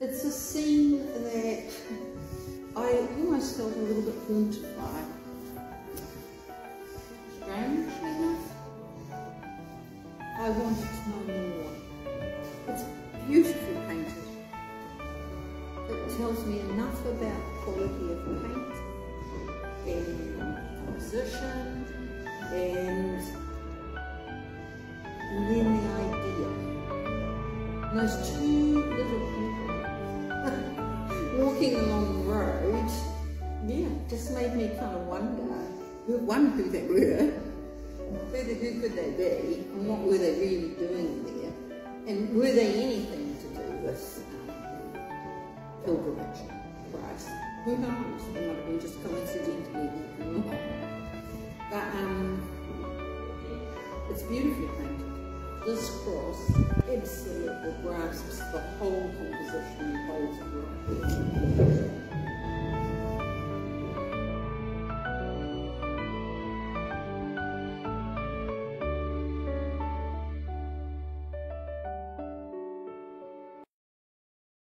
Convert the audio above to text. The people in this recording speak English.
It's a scene that I almost felt a little bit haunted by. Strangely enough, I wanted to know more. It's beautifully painted. It tells me enough about the quality of paint and composition and then the idea. Those two little me kind of wonder, who, one, who they were, who, the, who could they be, and what were they really doing there, and were they anything to do with um, pilgrimage, Christ? Who knows? They might have been just coincidentally. But um, it's beautifully painted. This cross absolutely grasps the whole composition and holds it right.